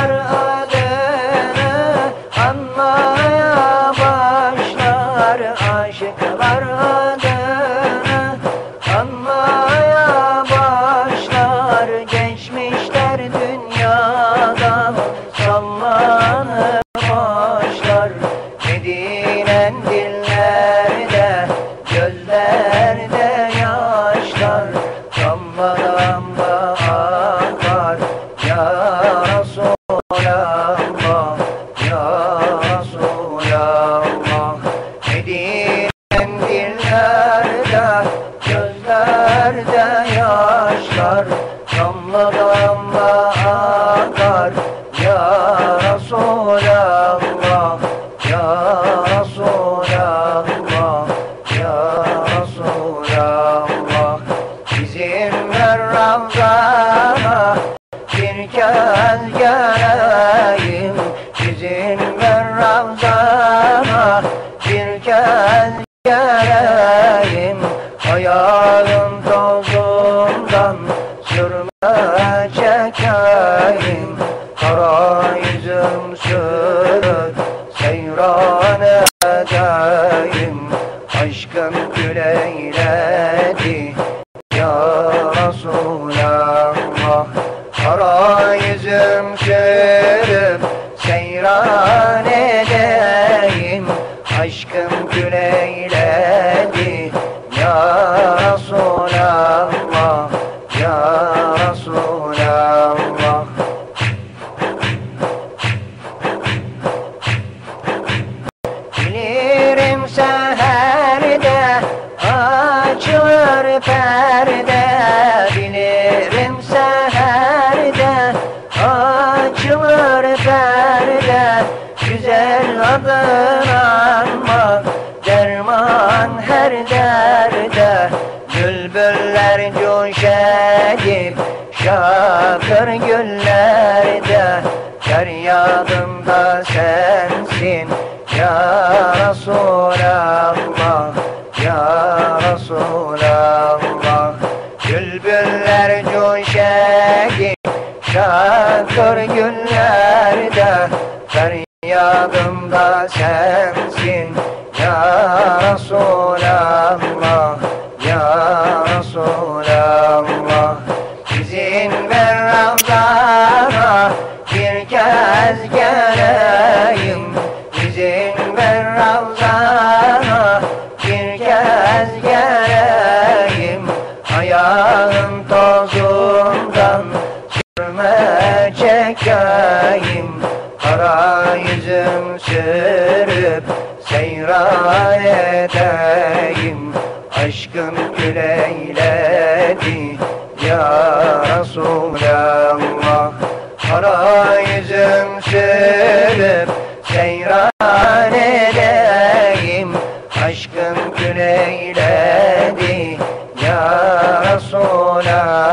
out of ya Resulallah Ya Resulallah Ya Resulallah Bizim Ravzana bir kez geleyim. Bizim Ravzana bir kez geleyim. Ayağın tozundan sürme çekeyim Kara yüzüm seyran edeyim. Aşkım gül eyledi ya Resulallah. Kara yüzüm seyran edeyim. Aşkım gül eyledi ya Resulallah. Ya perde Bilirim seherde açılır perde Güzel adın anmak derman her derde Bülbüller coş edip şakır güllerde Feryadımda sensin. Ya Resulallah Ya Resulallah şakır güllerde Feryadımda sensin. Ya Resulallah Ya Resulallah. İzin ver Ravzana bir kez geleyim. İzin ver Ravzana bir kez geleyim. Ayağın tozundan sürme çekeyim. Kara yüzüm sürüp seyran edeyim. Aşkım gül eyledi ya Resulallah. Kara yüzüm sürüp seyran edeyim. Aşkım gül eyledi ya Resulallah